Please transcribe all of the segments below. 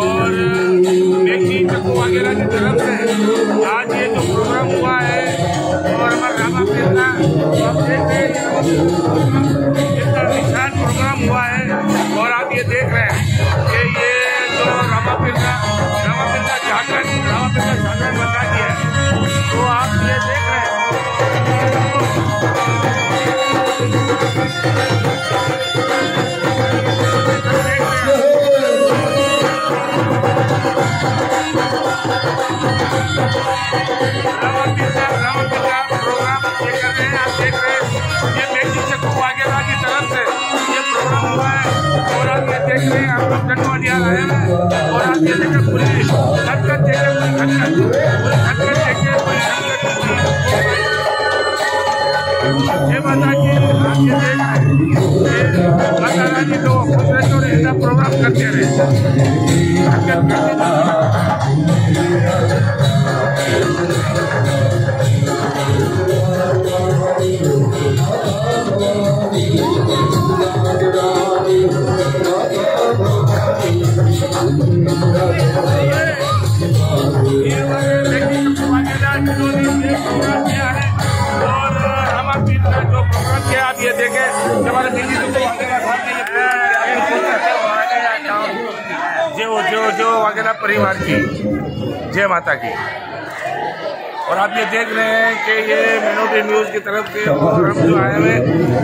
और बेटी चक्कू वगैरह की तरफ़ से आज ये तो जो प्रोग्राम हुआ है और हमारा रामा अपने देख रहे हैं हम लोग धन्यवादिया आए हैं और आप ये देखें पूरी खटखट देखे पूरी खटखट खटखट देखे पूरी खटखट माता की आप ये देख रहे माता रानी ऐसा प्रोग्राम करते रहे और जो प्रोग्राम किया जो जो वागेला परिवार की। जय माता की। और आप ये देख रहे हैं कि ये मिनोटी न्यूज़ की तरफ़ से प्रोग्राम जो आए हुए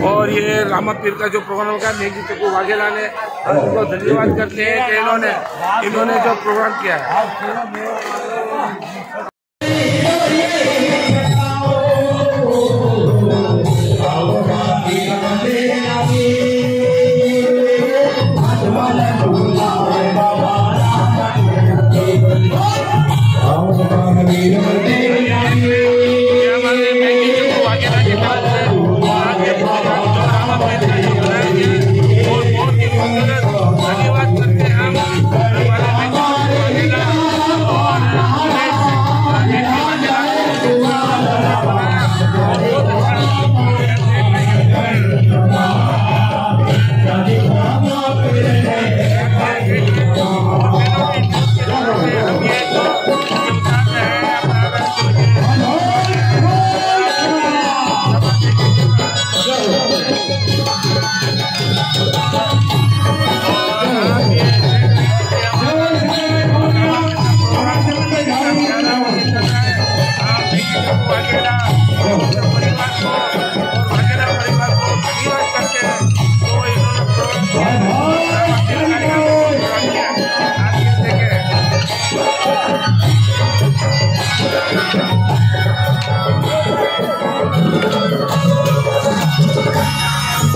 और ये रामा पीर का जो प्रोग्राम का नेगी को वाघेला ने हम उनको धन्यवाद करते हैं कि इन्होंने इन्होंने जो प्रोग्राम किया है। ये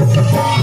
Música